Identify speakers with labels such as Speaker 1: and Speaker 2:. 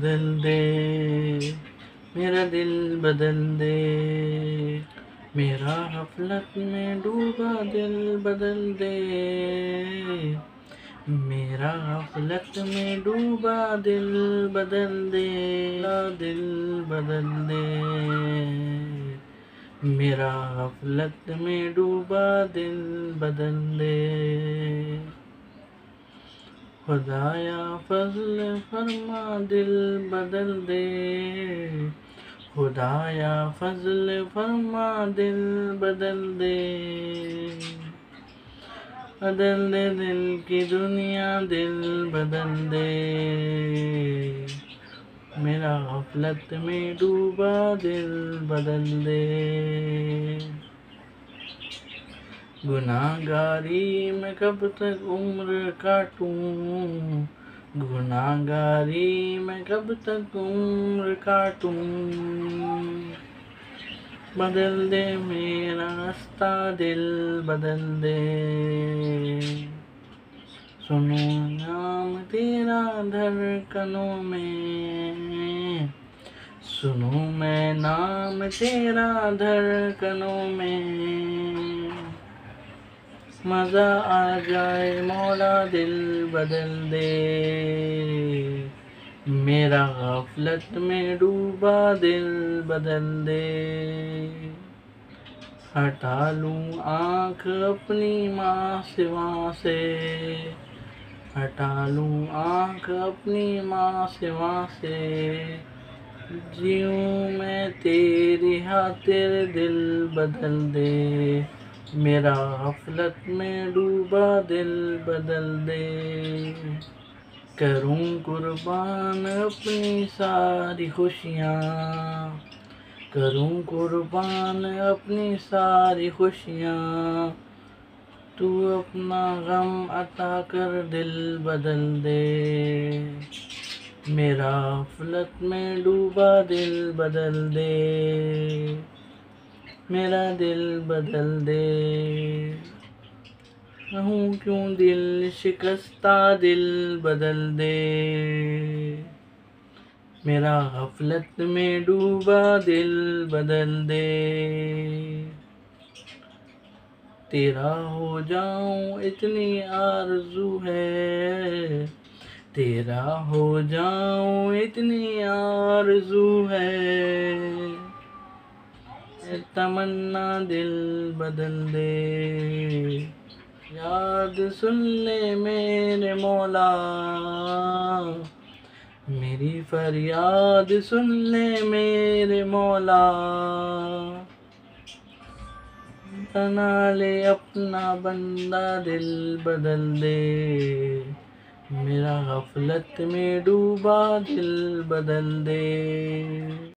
Speaker 1: بدل دے، میرا دل بدل دے۔ میرا غفلت میں ڈوبا دل بدل دے۔ میرا غفلت میں ڈوبا دل بدل دے۔ دل بدل دے۔ میرا غفلت میں ڈوبا دل بدل دے۔ خدایا فضل فرما، دل بدل دے۔ خدایا فضل فرما، دل بدل دے۔ بدل دے دل کی دنیا، دل بدل دے۔ میرا غفلت میں ڈوبا، دل بدل دے۔ گناہ گاری میں کب تک عمر کاٹوں؟ گناہ گاری میں کب تک عمر کاٹوں؟ بدل دے میرا راستہ دل، بدل دے۔ سنو نام تیرا دھڑکنوں میں۔ سنو میں نام تیرا دھڑکنوں میں۔ مزہ آ جائے مولا دل بدل دے۔ میرا غفلت میں ڈوبا دل بدل دے۔ ہٹا لوں آنکھ اپنی ماں سوا سے۔ ہٹا لوں آنکھ اپنی ماں سوا سے۔ جیوں میں تیری خاطر دل بدل دے۔ میرا غفلت میں ڈوبا دل بدل دے۔ کروں قربان اپنی ساری خوشیاں۔ کروں قربان اپنی ساری خوشیاں۔ تو اپنا غم عطا کر دل بدل دے۔ میرا غفلت میں ڈوبا دل بدل دے۔ میرا دل بدل دے ہوں کیوں دل شکستہ دل بدل دے میرا غفلت میں ڈوبا دل بدل دے تیرا ہو جاؤں اتنی آرزو ہے تیرا ہو جاؤں اتنی آرزو ہے تمنا دل بدل دے۔ یاد سن لے میرے مولا۔ میری فریاد سن لے میرے مولا۔ بنا لے اپنا بندہ دل بدل دے۔ میرا غفلت میں ڈوبا دل بدل دے۔